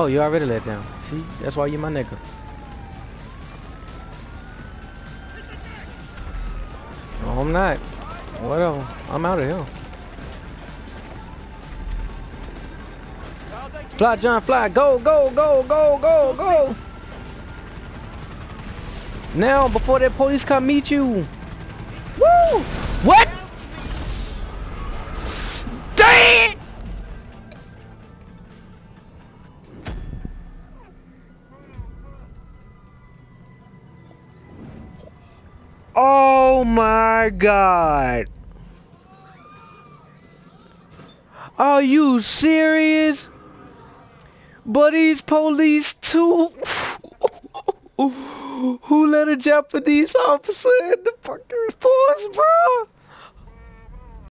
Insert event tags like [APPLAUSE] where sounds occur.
Oh, you already let down. See, that's why you my nigga. No, I'm not. Whatever. I'm out of here. Fly, John, fly. Go, go, go, go, go, go. Now, before that police come meet you. Woo! Oh my god. Are you serious? But police too. [LAUGHS] Who let a Japanese officer in the fucking force, bro?